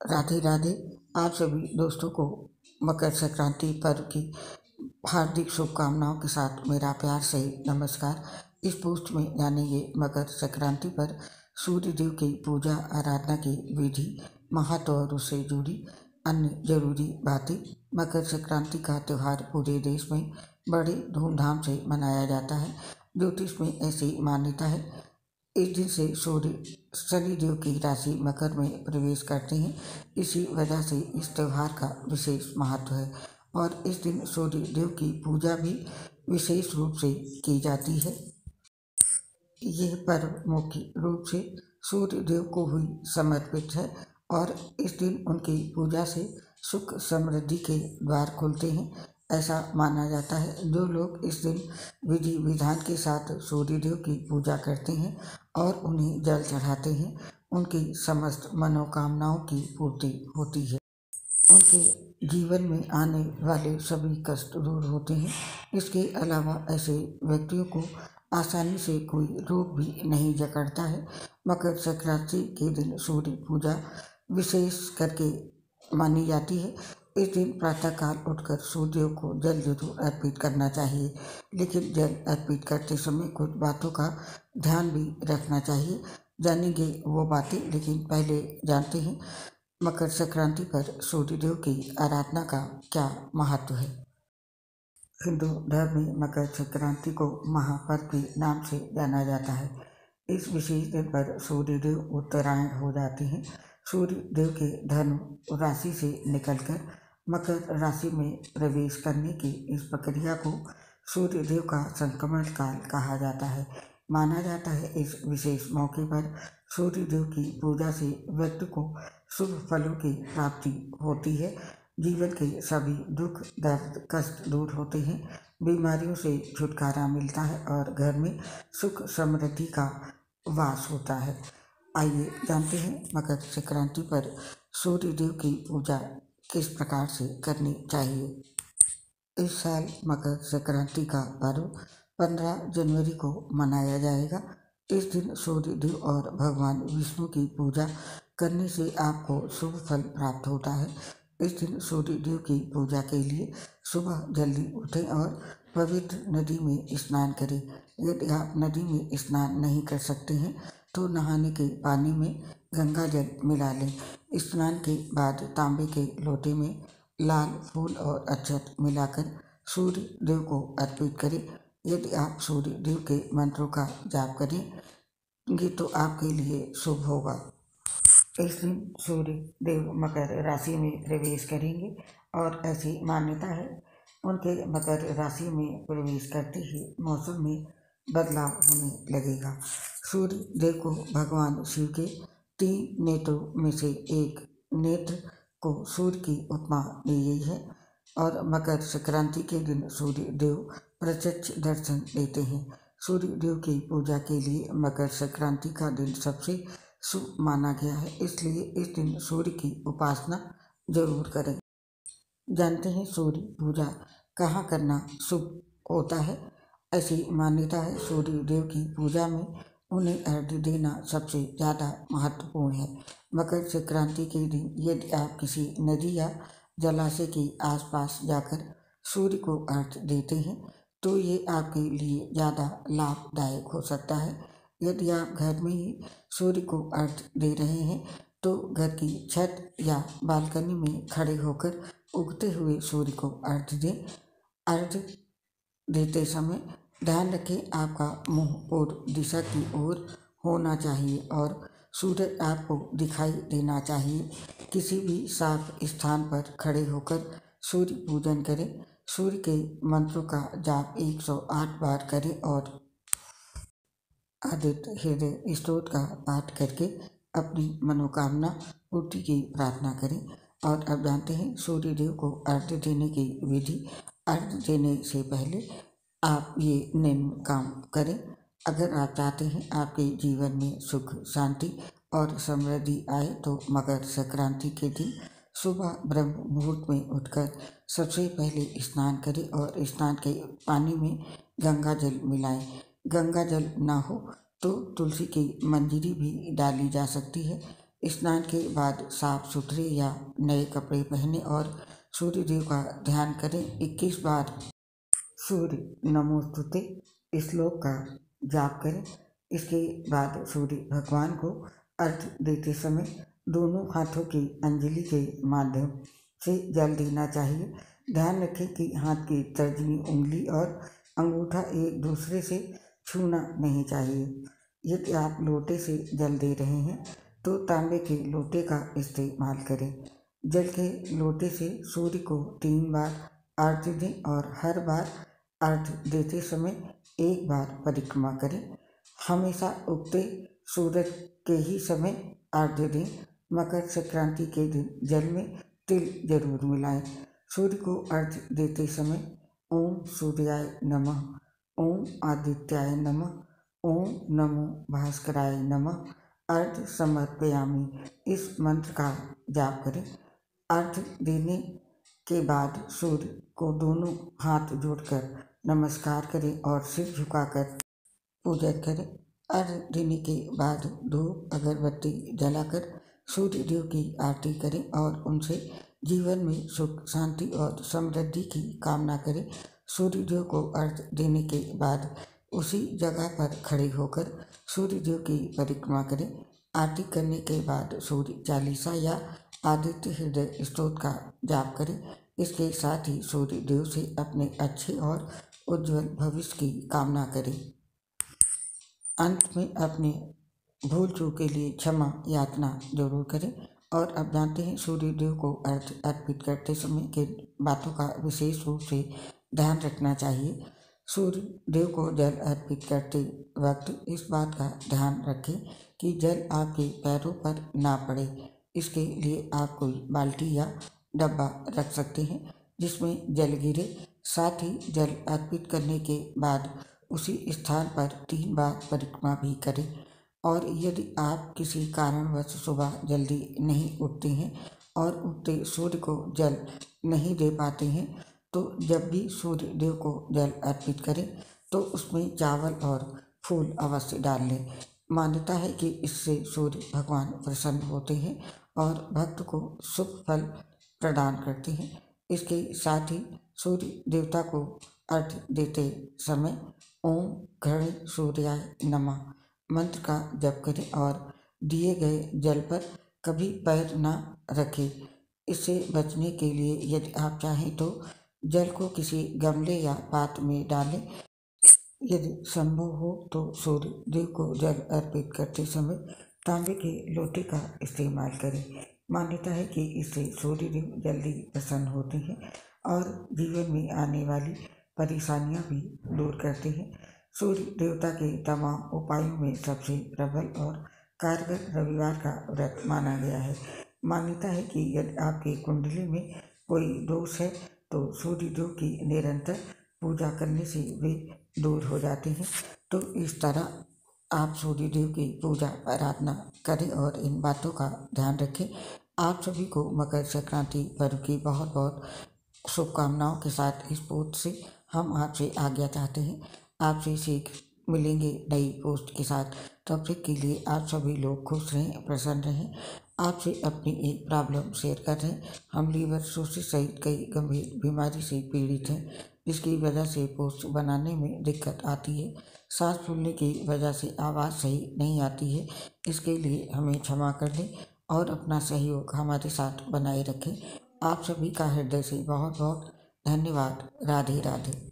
राधे राधे, आप सभी दोस्तों को मकर संक्रांति पर्व की हार्दिक शुभकामनाओं के साथ मेरा प्यार से नमस्कार। इस पोस्ट में जानेंगे मकर संक्रांति पर सूर्य देव की पूजा, आराधना की विधि, महत्व और उससे जुड़ी अन्य ज़रूरी बातें मकर संक्रांति का त्यौहार पूरे देश में बड़े धूमधाम से मनाया जाता है। ज्योतिष में ऐसी मान्यता है इस दिन से सूर्य शनिदेव की राशि मकर में प्रवेश करते हैं। इसी वजह से इस त्यौहार का विशेष महत्व है और इस दिन सूर्य देव की पूजा भी विशेष रूप से की जाती है। यह पर्व मुख्य रूप से सूर्य देव को हुई समर्पित है और इस दिन उनकी पूजा से सुख समृद्धि के द्वार खुलते हैं। ऐसा माना जाता है। जो लोग इस दिन विधि विधान के साथ सूर्यदेव की पूजा करते हैं और उन्हें जल चढ़ाते हैं, उनकी समस्त मनोकामनाओं की पूर्ति होती है। उनके जीवन में आने वाले सभी कष्ट दूर होते हैं। इसके अलावा ऐसे व्यक्तियों को आसानी से कोई रोग भी नहीं जकड़ता है। मकर संक्रांति के दिन सूर्य पूजा विशेष करके मानी जाती है। इस दिन प्रातःकाल उठकर सूर्य को जल ज़रूर अर्पित करना चाहिए। लेकिन जल अर्पित करते समय कुछ बातों का ध्यान भी रखना चाहिए। जानेंगे वो बातें, लेकिन पहले जानते हैं, मकर संक्रांति पर सूर्यदेव की आराधना का क्या महत्व है। हिंदू धर्म में मकर संक्रांति को महापर्व के नाम से जाना जाता है। इस विशेष दिन पर सूर्यदेव उत्तरायण हो जाते हैं। सूर्य देव के धनु राशि से निकलकर मकर राशि में प्रवेश करने की इस प्रक्रिया को सूर्य देव का संक्रमण काल कहा जाता है। माना जाता है इस विशेष मौके पर सूर्य देव की पूजा से व्यक्ति को शुभ फलों की प्राप्ति होती है। जीवन के सभी दुख, दर्द, कष्ट दूर होते हैं। बीमारियों से छुटकारा मिलता है और घर में सुख समृद्धि का वास होता है। आइए जानते हैं मकर संक्रांति पर सूर्य देव की पूजा किस प्रकार से करनी चाहिए। इस साल मकर संक्रांति का पर्व पंद्रह जनवरी को मनाया जाएगा। इस दिन सूर्य देव और भगवान विष्णु की पूजा करने से आपको शुभ फल प्राप्त होता है। इस दिन सूर्य देव की पूजा के लिए सुबह जल्दी उठें और पवित्र नदी में स्नान करें। यदि आप नदी में स्नान नहीं कर सकते हैं तो नहाने के पानी में गंगा जल मिला लें। स्नान के बाद तांबे के लोटे में लाल फूल और अक्षत मिलाकर सूर्य देव को अर्पित करें। यदि आप सूर्य देव के मंत्रों का जाप करेंगे तो आपके लिए शुभ होगा। इस दिन सूर्य देव मकर राशि में प्रवेश करेंगे और ऐसी मान्यता है, उनके मकर राशि में प्रवेश करते ही मौसम में बदलाव होने लगेगा। सूर्य देव को भगवान शिव के तीन नेत्रों में से एक नेत्र को सूर्य की उपमा दी गई है और मकर संक्रांति के दिन सूर्य देव प्रत्यक्ष दर्शन देते हैं। सूर्य देव की पूजा के लिए मकर संक्रांति का दिन सबसे शुभ माना गया है, इसलिए इस दिन सूर्य की उपासना ज़रूर करें। जानते हैं सूर्य पूजा कहाँ करना शुभ होता है? ऐसी मान्यता है सूर्य देव की पूजा में उन्हें अर्घ्य देना सबसे ज़्यादा महत्वपूर्ण है। मकर संक्रांति के दिन यदि आप किसी नदी या जलाशय के आसपास जाकर सूर्य को अर्घ्य देते हैं तो ये आपके लिए ज़्यादा लाभदायक हो सकता है। यदि आप घर में ही सूर्य को अर्घ्य दे रहे हैं तो घर की छत या बालकनी में खड़े होकर उगते हुए सूर्य को अर्घ्य दें। अर्घ्य देते समय ध्यान रखें, आपका मुँह पूर्व दिशा की ओर होना चाहिए और सूर्य आपको दिखाई देना चाहिए। किसी भी साफ़ स्थान पर खड़े होकर सूर्य पूजन करें। सूर्य के मंत्रों का जाप 108 बार करें और आदित्य हृदय स्त्रोत का पाठ करके अपनी मनोकामना पूर्ति की प्रार्थना करें। और अब जानते हैं सूर्य देव को अर्घ्य देने की विधि। अर्घ्य देने से पहले आप ये निम्न काम करें। अगर आप चाहते हैं आपके जीवन में सुख, शांति और समृद्धि आए तो मकर संक्रांति के दिन सुबह ब्रह्म मुहूर्त में उठकर सबसे पहले स्नान करें और स्नान के पानी में गंगा जल मिलाएँ। गंगा जल ना हो तो तुलसी की मंजरी भी डाली जा सकती है। स्नान के बाद साफ़ सुथरे या नए कपड़े पहने और सूर्य देव का ध्यान करें। इक्कीस बार सूर्य नमोस्तुते श्लोक का जाप करें। इसके बाद सूर्य भगवान को अर्थ देते समय दोनों हाथों की अंजलि के माध्यम से जल देना चाहिए। ध्यान रखें कि हाथ की तर्जनी, उंगली और अंगूठा एक दूसरे से छूना नहीं चाहिए। यदि आप लोटे से जल दे रहे हैं तो तांबे के लोटे का इस्तेमाल करें जल के लोटे से सूर्य को तीन बार आरती दें और हर बार आरती देते समय एक बार परिक्रमा करें। हमेशा उगते सूरज के ही समय आरती दें। मकर संक्रांति के दिन जल में तिल ज़रूर मिलाएँ। सूर्य को अर्घ देते समय ओम सूर्याय नमः, ओम आदित्याय नमः, ओम नमो भास्कराय नमः। अर्घ समर्पयामी इस मंत्र का जाप करें। अर्घ देने के बाद सूर्य को दोनों हाथ जोड़कर नमस्कार करें और सिर झुकाकर पूजा करें। अर्घ देने के बाद धूप अगरबत्ती जलाकर सूर्य देव की आरती करें और उनसे जीवन में सुख, शांति और समृद्धि की कामना करें। सूर्य देव को अर्घ देने के बाद उसी जगह पर खड़े होकर सूर्य देव की परिक्रमा करें। आरती करने के बाद सूर्य चालीसा या आदित्य हृदय स्त्रोत का जाप करें। इसके साथ ही सूर्य देव से अपने अच्छे और उज्जवल भविष्य की कामना करें। अंत में अपने भूल चूक के लिए क्षमा यातना ज़रूर करें और अब जानते हैं सूर्य देव को अर्थ अर्पित करते समय के बातों का विशेष रूप से ध्यान रखना चाहिए। सूर्य देव को जल अर्पित करते वक्त इस बात का ध्यान रखें कि जल आपके पैरों पर ना पड़े। इसके लिए आप कोई बाल्टी या डब्बा रख सकते हैं, जिसमें जल गिरे। साथ ही जल अर्पित करने के बाद उसी स्थान पर तीन बार परिक्रमा भी करें। और यदि आप किसी कारणवश सुबह जल्दी नहीं उठते हैं और उठते सूर्य को जल नहीं दे पाते हैं तो जब भी सूर्य देव को जल अर्पित करें तो उसमें चावल और फूल अवश्य डाल लें। मान्यता है कि इससे सूर्य भगवान प्रसन्न होते हैं और भक्त को शुभ फल प्रदान करते हैं। इसके साथ ही सूर्य देवता को अर्थ देते समय ओम घृण सूर्याय नमः मंत्र का जप करें और दिए गए जल पर कभी पैर न रखें। इससे बचने के लिए यदि आप चाहें तो जल को किसी गमले या पात में डालें। यदि संभव हो तो सूर्य देव को जल अर्पित करते समय तांबे के लोटे का इस्तेमाल करें। मान्यता है कि इससे सूर्य देव जल्दी प्रसन्न होते हैं और जीवन में आने वाली परेशानियाँ भी दूर करते हैं। सूर्य देवता के तमाम उपायों में सबसे प्रबल और कारगर रविवार का व्रत माना गया है। मान्यता है कि यदि आपकी कुंडली में कोई दोष है तो सूर्य देव की निरंतर पूजा करने से वे दूर हो जाते हैं। तो इस तरह आप सूर्य देव की पूजा, आराधना करें और इन बातों का ध्यान रखें। आप सभी को मकर संक्रांति पर्व की बहुत बहुत शुभकामनाओं के साथ इस पोस्ट से हम आपसे आज्ञा चाहते हैं। आपसे सीख मिलेंगे नई पोस्ट के साथ। तब तक के लिए आप सभी लोग खुश रहें, प्रसन्न रहें। आपसे अपनी एक प्रॉब्लम शेयर कर रहे हैं। हम लीवर सोसिस सहित कई गंभीर बीमारी से पीड़ित हैं, जिसकी वजह से पोस्ट बनाने में दिक्कत आती है। सांस फूलने की वजह से आवाज़ सही नहीं आती है, इसके लिए हमें क्षमा कर दें और अपना सहयोग हमारे साथ बनाए रखें। आप सभी का हृदय से बहुत बहुत धन्यवाद। राधे राधे